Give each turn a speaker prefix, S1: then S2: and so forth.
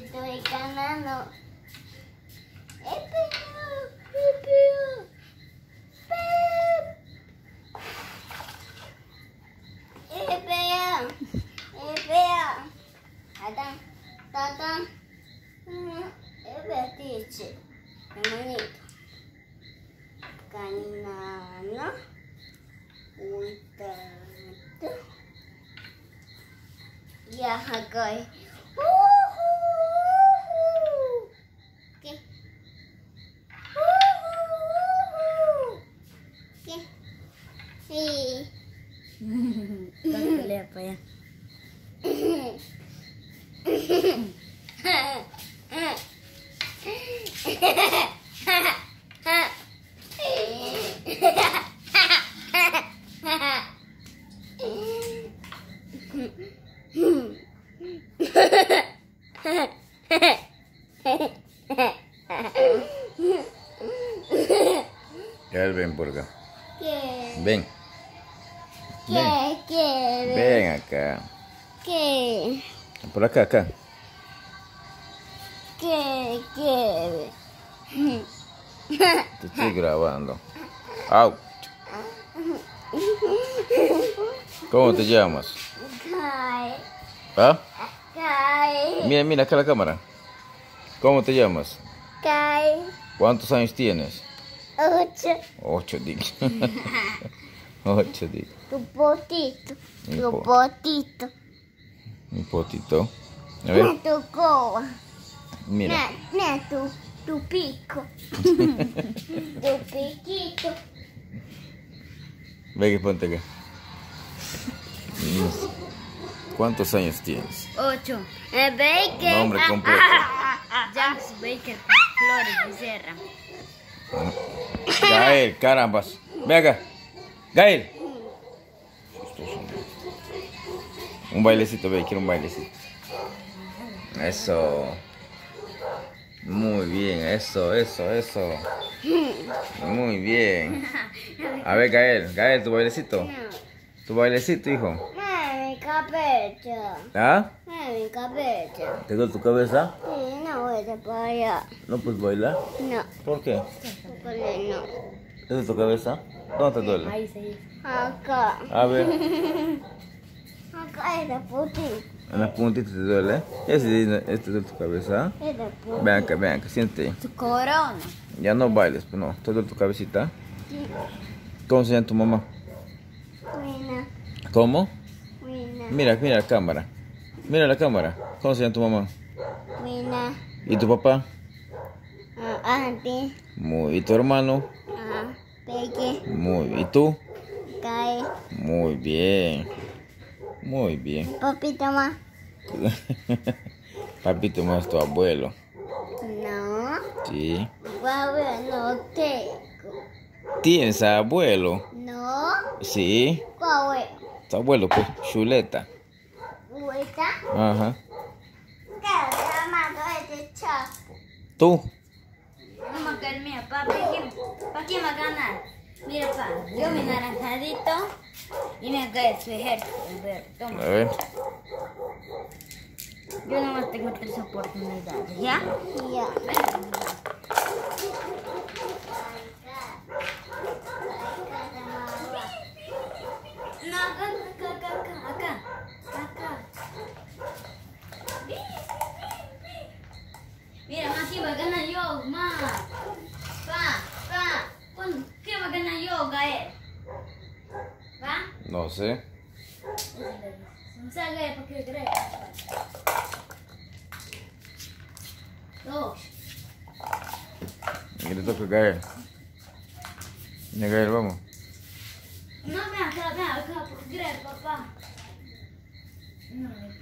S1: どいかなの。エピオ、エピオ、ペーエピオ、エピオ。あだん、だだん。エピオティーチ。マニート。カニナの、ウィターと。いや、はこい。
S2: Ven por acá.
S1: ¿Qué?
S2: Ven, ¿Qué?
S1: ¿Qué? ven
S2: acá.
S1: ¿Qué?
S2: Por acá, acá.
S1: ¿Qué? ¿Qué?
S2: Te estoy grabando. Au. ¿Cómo te llamas?
S1: Kai.
S2: ¿Ah?
S1: Kai. Mira,
S2: mira acá la cámara. ¿Cómo te llamas?
S1: Kai.
S2: ¿Cuántos años tienes?
S1: Ocho.
S2: Ocho, digo. Ocho, digo.
S1: Tu potito.
S2: Mi Tu po-
S1: potito.
S2: Un potito. A ver,
S1: Tu coba.
S2: mira.
S1: Mira, mira tu, tu pico.
S2: tu
S1: piquito.
S2: Ve que ponte acá. ¿Cuántos años tienes?
S3: Ocho.
S1: El bacon. Nombre completo. James
S3: Baker Flores Becerra.
S1: Gael,
S2: carambas. Ve acá. Gael. Un bailecito, ve, quiero un bailecito.
S3: Eso.
S2: Muy bien, eso, eso, eso. Muy bien.
S3: A ver,
S2: Gael, Gael, tu bailecito. Tu bailecito, hijo.
S1: Mi cabello.
S2: ¿Ah?
S1: Mi cabello.
S2: ¿Te duele tu cabeza?
S1: Sí, no voy a allá.
S2: No puedes bailar.
S1: No,
S2: ¿Por qué?
S1: Porque no.
S2: ¿Te duele tu cabeza? ¿Dónde te duele?
S3: Ahí se
S1: Acá. A ver. Acá es de putito.
S2: En las puntitas te duele. Ese este te duele tu cabeza.
S1: Es. Ven acá,
S2: ven acá, siente.
S3: Su corona.
S2: Ya no bailes, pues no. Te duele tu cabecita. ¿Cómo se llama tu mamá?
S1: Mira,
S2: ¿Cómo?
S1: mira, Mira,
S2: mira la cámara. Mira la cámara. ¿Cómo se llama tu mamá?
S1: mira.
S2: ¿Y tu papá?
S1: Antes.
S2: Muy. ¿Y tu hermano?
S1: Ah, peque.
S2: Muy. ¿Y tú?
S1: Cae.
S2: Muy bien. Muy bien.
S1: Papito más.
S2: Papito más tu abuelo.
S1: No.
S2: Sí.
S1: No tengo.
S2: ¿Tienes abuelo?
S1: No.
S2: Sí.
S1: Guau,
S2: Tu abuelo, pues, chuleta.
S1: vuelta.
S2: Ajá.
S1: ¿Qué este?
S2: ¿Tú?
S3: Vamos a caer, mira, papi. ¿Para quién va a ganar? Mira, pa, yo mi naranjadito y me cae su ejército. A ver, A toma. ver. Yo nomás tengo tres oportunidades, ¿ya?
S1: Ya.
S3: No, acá, acá, acá, acá, acá. Acá. Mira, más quién va a ganar yo, más. Pa, pa. ¿cuándo- ¿Quién va a ganar yo, Gael?
S2: ¿Va? No sé.
S3: No.
S2: Y le toca caer. Vamos.
S3: No, ven acá, ven acá, ¿por qué crees, papá? No, ven.